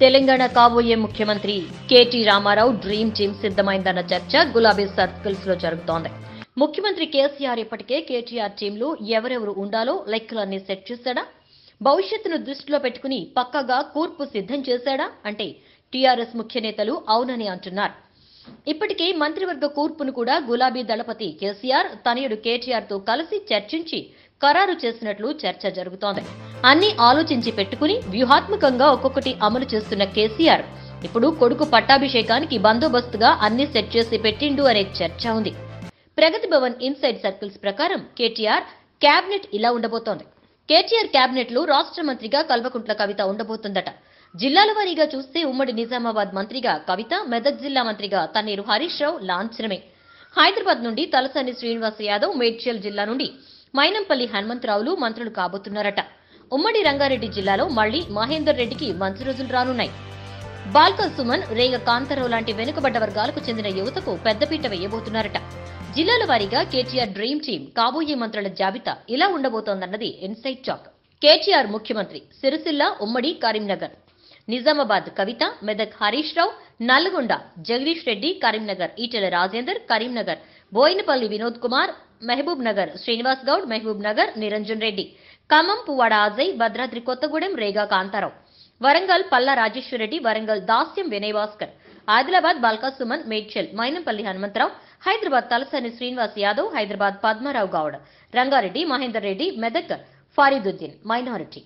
తెలంగాణ కాబోయే ముఖ్యమంత్రి KT Rama Rao dream team సిద్ధమైందన్న చర్చ గులాబీ సర్కిల్స్లో జరుగుతోంది. ముఖ్యమంత్రి కేసీఆర్ ఇప్పటికే కేటీఆర్ టీంలో ఎవరెవరు ఉండాలో లెక్కలన్నీ సెట్ చేశాడా? భవిష్యత్తును దృష్టిలో పెట్టుకుని పక్కగా కూర్పు సిద్ధం చేశాడా? అంటే టీఆర్ఎస్ ముఖ్య నేతలు అవునని అంటున్నారు. ఇప్పటికే మంత్రివర్గ కూర్పును కూడా గులాబీ దళపతి కేసీఆర్ తనయుడు కేటీఆర్తో కలిసి చర్చించి ఖరారు చేసినట్లు చర్చ జరుగుతోంది. అన్ని ఆలోచించి పెట్టుకుని వ్యూహాత్మకంగా ఒక్కొక్కటి అమలు చేస్తున్న కేసీఆర్. ఇప్పుడు కొడుకు పట్టాభిషేకానికి బందోబస్తుగా అన్ని సెట్ చేసి పెట్టిండు అనే చర్చ ఉంది. ప్రగతి భవన్ ఇన్సైడ్ సర్కిల్స్ ప్రకారం కేటీఆర్ కేబినెట్ ఇలా ఉండబోతోంది. కేటీఆర్ కేబినెట్లో రాష్ట్ర మంత్రిగా కల్వకుంట్ల కవిత ఉండబోతుందట. జిల్లాల వారీగా చూస్తే ఉమ్మడి నిజామాబాద్ మంత్రిగా కవిత మెదక్ జిల్లా మంత్రిగా తన్నీరు హరీష్ రావు లాంఛనమే. హైదరాబాద్ నుండి తలసాని శ్రీనివాస్ యాదవ్ మేడ్చల్ జిల్లా నుండి మైనంపల్లి హనుమంతరావులు మంత్రులు కాబోతున్నారట. ఉమ్మడి రంగారెడ్డి జిల్లాలో మళ్ళీ మహేందర్ రెడ్డికి మంచి రోజులు రానున్నాయి. బాల్క సుమన్ రేగ కాంతారావు లాంటి వెనుకబడ్డ వర్గాలకు చెందిన యువతకు పెద్దపీట వేయబోతున్నారట. జిల్లాల వారీగా కేటీఆర్ డ్రీమ్ టీం కాబోయే మంత్రుల జాబితా ఇలా ఉండబోతోందన్నది ఇన్సైట్ టాక్. కేటీఆర్ ముఖ్యమంత్రి సిరిసిల్ల ఉమ్మడి Karimnagar. Nizamabad Kavitha Medak Harish Rao Nalgonda Jagadish Reddy Karimnagar Etela Rajender Karimnagar Boinapally Vinod Kumar Mahabubnagar Srinivas Goud Mahabubnagar Niranjan Reddy. Khammam Puvvada Ajay Bhadradri Kothagudem Rega Kantha Rao. Warangal Palla Rajeshwar Reddy Warangal Dasyam Vinay Bhaskar Adilabad Balka Suman Medchal Mynampally Hanumantha Rao Hyderabad Talasani Srinivas Yadav Hyderabad Padma Rao Goud. Rangareddy Mahender Reddy Medak Fariduddin minority.